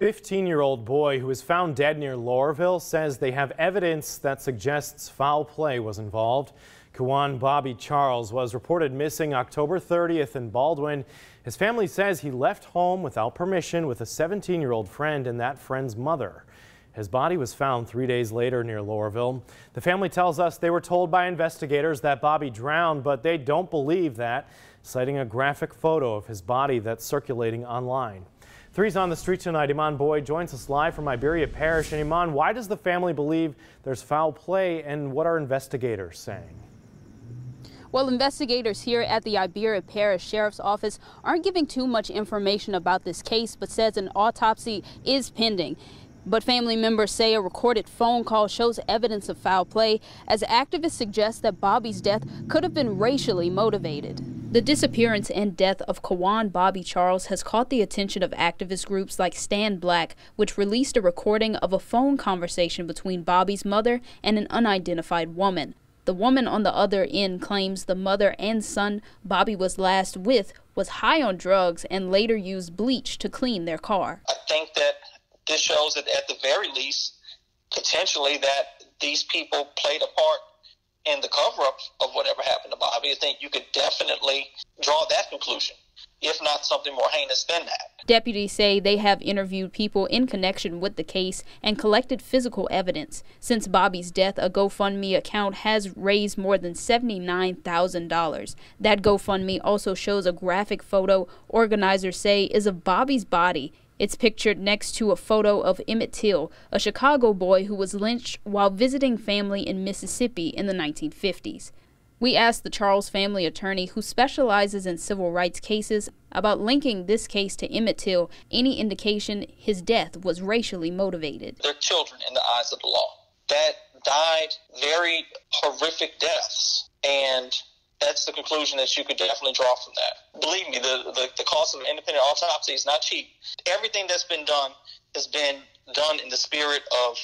15-year-old boy who was found dead near Loreauville says they have evidence that suggests foul play was involved. Quawan Bobby Charles was reported missing October 30th in Baldwin. His family says he left home without permission with a 17-year-old friend and that friend's mother. His body was found three days later near Loreauville. The family tells us they were told by investigators that Bobby drowned, but they don't believe that, citing a graphic photo of his body that's circulating online. Three's on the street tonight. Iman Boyd joins us live from Iberia Parish. And Iman, why does the family believe there's foul play and what are investigators saying? Well, investigators here at the Iberia Parish Sheriff's Office aren't giving too much information about this case, but says an autopsy is pending. But family members say a recorded phone call shows evidence of foul play, as activists suggest that Bobby's death could have been racially motivated. The disappearance and death of Quawan Bobby Charles has caught the attention of activist groups like Stand Black, which released a recording of a phone conversation between Bobby's mother and an unidentified woman. The woman on the other end claims the mother and son Bobby was last with was high on drugs and later used bleach to clean their car. I think that this shows that at the very least, potentially that these people played a part in the cover up of whatever happened to Bobby, I think you could definitely draw that conclusion, if not something more heinous than that. Deputies say they have interviewed people in connection with the case and collected physical evidence. Since Bobby's death, a GoFundMe account has raised more than $79,000. That GoFundMe also shows a graphic photo organizers say is of Bobby's body it's pictured next to a photo of Emmett Till, a Chicago boy who was lynched while visiting family in Mississippi in the 1950s. We asked the Charles family attorney, who specializes in civil rights cases, about linking this case to Emmett Till, any indication his death was racially motivated. They're children in the eyes of the law that died very horrific deaths. And that's the conclusion that you could definitely draw from that. Believe me, the, the, the cost of an independent autopsy is not cheap. Everything that's been done has been done in the spirit of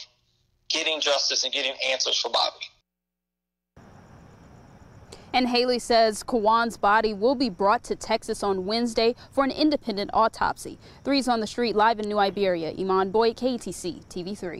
getting justice and getting answers for Bobby. And Haley says Quawan's body will be brought to Texas on Wednesday for an independent autopsy. Threes on the street live in New Iberia. Iman Boyd, KATC, TV3.